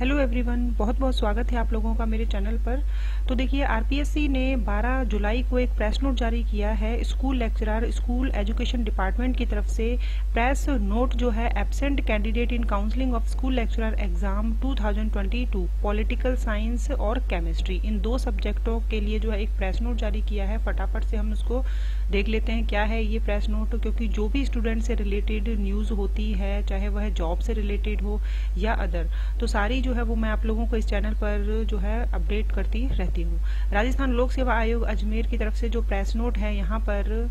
Hello everyone बहुत बहुत स्वागत है आप लोगों का मेरे चैनल पर। तो देखिए आरपीएससी ने 12 जुलाई को एक प्रेस नोट जारी किया है school lecturer, school education department की तरफ़ से। प्रेस नोट जो है absent candidate in counselling of school lecturer exam 2022 political science और केमिस्ट्री इन दो सब्जेक्टों के लिए जो है, एक प्रेस नोट जारी किया है। फटाफट से हम उसको देख लेते हैं क्या है ये प्रेस नोट, क्योंकि जो भी स्टूडेंट से रिलेटेड न्यूज़ होती है, चाहे वह जॉब से रिलेटेड हो या अदर तो सारी जो है वो मैं आप लोगों को इस चैनल पर जो है अपडेट करती रहती हूँ। राजस्थान लोक सेवा आयोग अजमेर की तरफ़ से जो प्रेस नोट है, यहाँ पर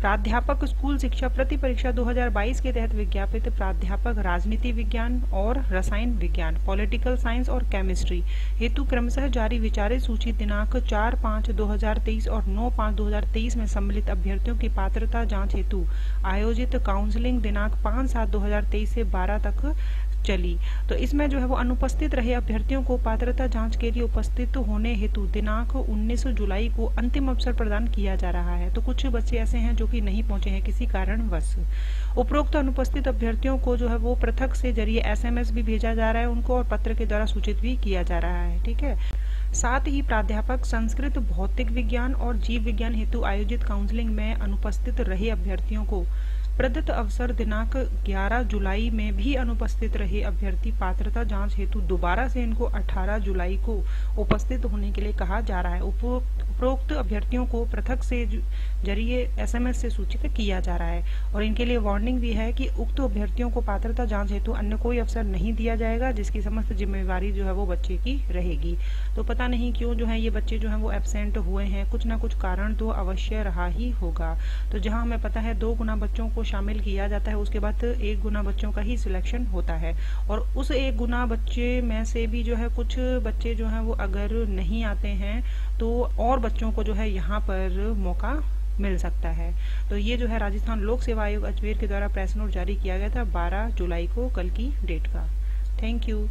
प्राध्यापक स्कूल शिक्षा प्रति परीक्षा 2022 के तहत विज्ञापित प्राध्यापक राजनीति विज्ञान और रसायन विज्ञान, पॉलिटिकल साइंस और केमिस्ट्री। हेतु क्रमशः जारी विचारित सूची दिनांक 4 पाँच 2023 और 9 पाँच 2023 में सम्मिलित अभ्यर्थियों की पात्रता जाँच हेतु आयोजित काउंसलिंग दिनांक 5 सात 2023 से 12 तक चली। तो इसमें जो है वो अनुपस्थित रहे अभ्यर्थियों को पात्रता जाँच के लिए उपस्थित होने हेतु दिनांक 19 जुलाई को अंतिम अवसर प्रदान किया जा रहा है। तो कुछ बच्चे ऐसे हैं जो कि नहीं पहुँचे हैं किसी कारणवश। उपरोक्त अनुपस्थित अभ्यर्थियों को जो है वो पृथक से ज़रिए एसएमएस भी भेजा जा रहा है उनको और पत्र के द्वारा सूचित भी किया जा रहा है, ठीक है? साथ ही प्राध्यापक, संस्कृत, भौतिक विज्ञान और जीव विज्ञान हेतु आयोजित काउंसलिंग में अनुपस्थित रहे अभ्यर्थियों को प्रदत्त अवसर दिनांक 11 जुलाई में भी अनुपस्थित रहे अभ्यर्थी पात्रता जाँच हेतु दोबारा से इनको 18 जुलाई को उपस्थित होने के लिए कहा जा रहा है। उपरोक्त अभ्यर्थियों को पृथक से ज़रिए एसएमएस से सूचित किया जा रहा है और इनके लिए वार्निंग भी है कि उक्त अभ्यर्थियों को पात्रता जाँच हेतु अन्य कोई अवसर नहीं दिया जाएगा, जिसकी समस्त जिम्मेवारी जो है वो बच्चे की रहेगी। तो पता नहीं क्यों जो है ये बच्चे जो है वो एबसेंट हुए हैं, कुछ ना कुछ कारण तो अवश्य रहा ही होगा। तो जहाँ हमें पता है दो गुना बच्चों को शामिल किया जाता है, उसके बाद एक गुना बच्चों का ही सिलेक्शन होता है और उस एक गुना बच्चे में से भी जो है कुछ बच्चे जो है वो अगर नहीं आते हैं तो और बच्चों को जो है यहाँ पर मौका मिल सकता है। तो ये जो है राजस्थान लोक सेवा आयोग अजमेर के द्वारा प्रेस नोट जारी किया गया था 12 जुलाई को कल की डेट का। Thank you.